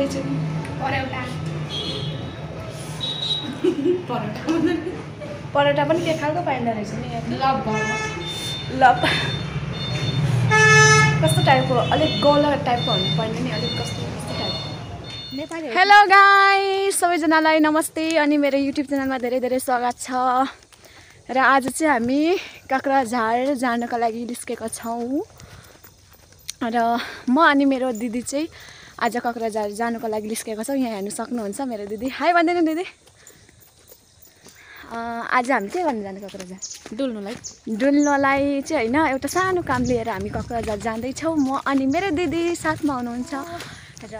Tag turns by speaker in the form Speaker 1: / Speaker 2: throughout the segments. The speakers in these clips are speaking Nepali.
Speaker 1: खाँदैछु
Speaker 2: परेउला परोटा
Speaker 1: परोटा पनि के खालको पाइँदो रहेछ नि यहाँ
Speaker 2: लभ घरमा
Speaker 1: ल कस्तो टाइपको अलिक गौला टाइपको हुनुपर्ने नि अलिक कस्तो कस्तो टाइपको हेलो गाई सबैजनालाई नमस्ते अनि मेरो युट्युब च्यानलमा धेरै धेरै स्वागत छ। र आज चाहिँ हामी काक्राझार जानको लागि निस्केका छौँ। र म अनि मेरो दिदी चाहिँ आज काक्राझार जानुको लागि निस्केको छौँ यहाँ हेर्नु सक्नुहुन्छ मेरो दिदी। हाई भनिदिनु दिदी। आज हामी के गर्नु जानु काक्राझार
Speaker 2: डुल्नुलाई।
Speaker 1: डुल्नलाई चाहिँ होइन एउटा सानो काम लिएर हामी कक्राझार जाँदैछौँ। म अनि मेरो दिदी साथमा हुनुहुन्छ। र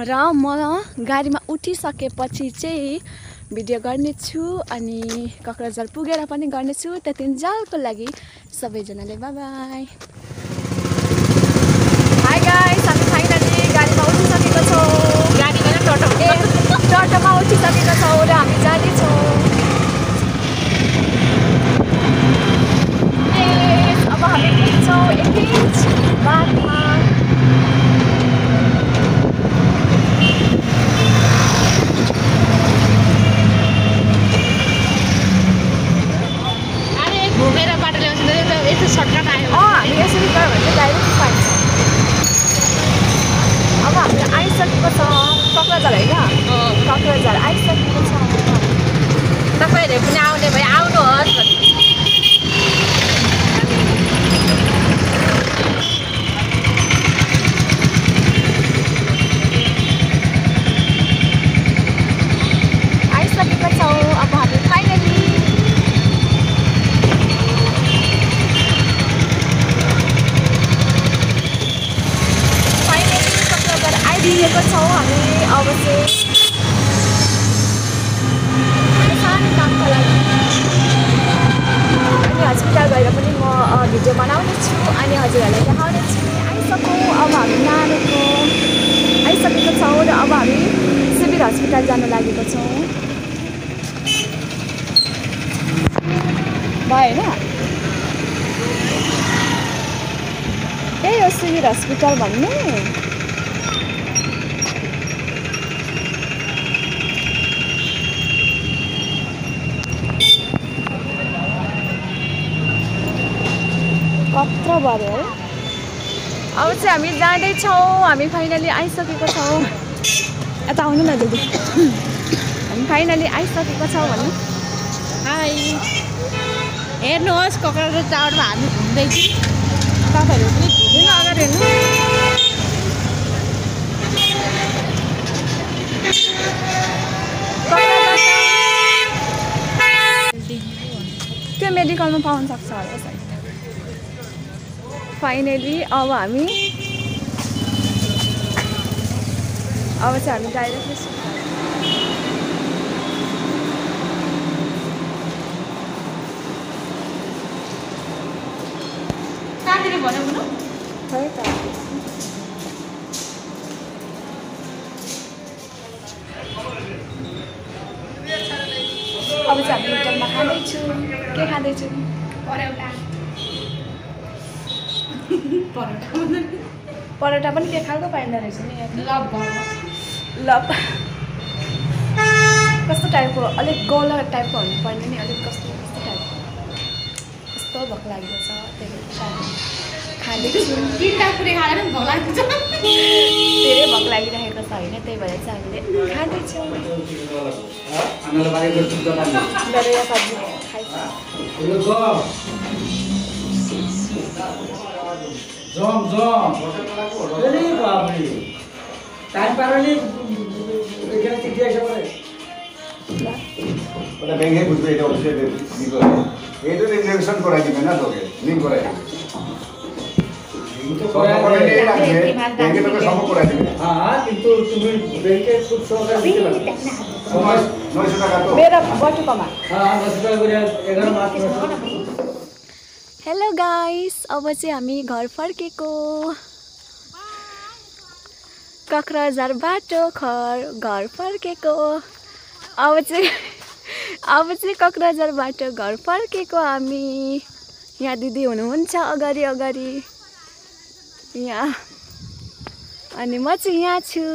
Speaker 1: र म गाडीमा उठिसकेपछि चाहिँ भिडियो गर्नेछु अनि कक्राझार पुगेर पनि गर्नेछु। त्यति जालको लागि सबैजनाले बाई Philippines, Batman, आइदिएको छौँ हामी अब चाहिँ सानो कामको लागि। अनि हस्पिटल गएर पनि म भिडियो बनाउने छु। अनि हजुरहरूलाई देखाउने छु। आइसक्यौँ अब हामी नानीको आइसकेको छौँ र अब हामी सिभिल हस्पिटल जान लागेको छौँ। भयो होइन त्यही हो सिभिल हस्पिटल भन्ने। कत्रो भयो है। अब चाहिँ हामी जाँदैछौँ हामी फाइनली आइसकेको छौँ। यता आउनु न दिदी। हामी फाइनली आइसकेको छौँ भन्नु
Speaker 2: हाई हेर्नुहोस् कक्राझार टावरमा हामी घुम्दैछौँ तपाईँहरू पनि घुम्नु अगाडि हेर्नु।
Speaker 1: त्यो मेडिकलमा पाउन सक्छ होला सायद फाइनली अब हामी अब चाहिँ हामी डाइरेक्टली
Speaker 2: कहाँतिर भन्यो भन्नु
Speaker 1: खै त। अब चाहिँ हामी होटलमा खाँदैछु। के खाँदैछु?
Speaker 2: परेउला परोटा
Speaker 1: पनि के खालको पाइँदो रहेछ नि यहाँ।
Speaker 2: लभ घरमा
Speaker 1: ल कस्तो टाइपको अलिक गौला टाइपको हुनुपर्ने नि अलिक कस्तो कस्तो टाइपको। कस्तो भोक लागेको छ धेरै भोक लागिरहेको छ होइन? त्यही भएर चाहिँ हामीले खाँदैछौँ।
Speaker 3: যম যম হেৰি বাপৰি টাইম
Speaker 1: পাৰিলে
Speaker 3: এতিয়া তেতিয়া আহিব পাৰে এঘাৰ মাৰ্চ
Speaker 1: हेलो गाइस अब चाहिँ हामी घर फर्केको। कक्राझार बाटो घर घर फर्केको। अब चाहिँ अब चाहिँ कक्राझार बाटो घर फर्केको हामी। यहाँ दिदी हुनुहुन्छ अगाडि अगाडि। यहाँ। अनि म चाहिँ यहाँ छु।